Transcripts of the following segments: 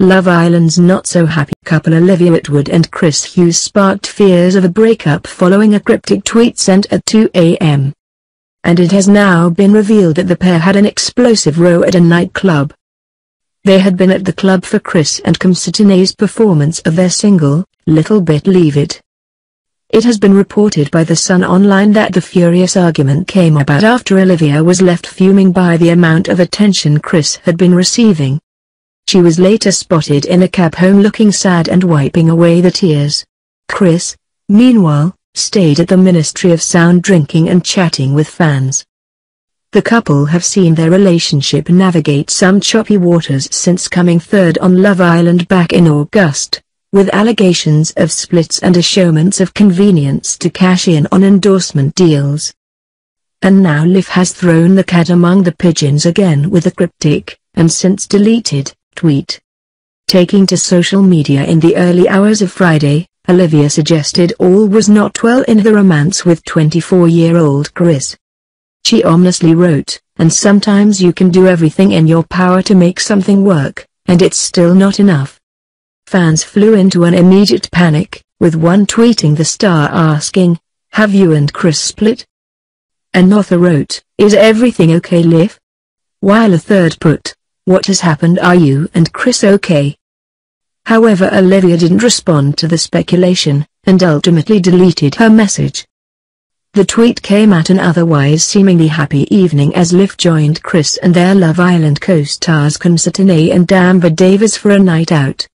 Love Island's not-so-happy couple Olivia Attwood and Chris Hughes sparked fears of a breakup following a cryptic tweet sent at 2 a.m. And it has now been revealed that the pair had an explosive row at a nightclub. They had been at the club for Chris and Kem Cetinay's performance of their single, Little Bit Leave It. It has been reported by The Sun Online that the furious argument came about after Olivia was left fuming by the amount of attention Chris had been receiving. She was later spotted in a cab home looking sad and wiping away the tears. Chris, meanwhile, stayed at the Ministry of Sound drinking and chatting with fans. The couple have seen their relationship navigate some choppy waters since coming third on Love Island back in August, with allegations of splits and assurements of convenience to cash in on endorsement deals. And now Liv has thrown the cat among the pigeons again with a cryptic, and since deleted, tweet. Taking to social media in the early hours of Friday, Olivia suggested all was not well in her romance with 24-year-old Chris. She ominously wrote, and sometimes you can do everything in your power to make something work, and it's still not enough. Fans flew into an immediate panic, with one tweeting the star asking, have you and Chris split? Another wrote, is everything okay Liv? While a third put, what has happened are you and Chris okay? However Olivia didn't respond to the speculation, and ultimately deleted her message. The tweet came at an otherwise seemingly happy evening as Liv joined Chris and their Love Island co-stars Cetinay and Amber Davies for a night out.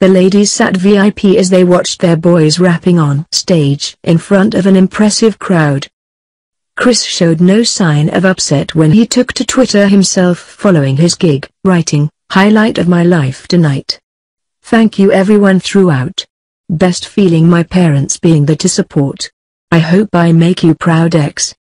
The ladies sat VIP as they watched their boys rapping on stage in front of an impressive crowd. Chris showed no sign of upset when he took to Twitter himself following his gig, writing, Highlight of my life tonight. Thank you everyone throughout. Best feeling my parents being there to support. I hope I make you proud X.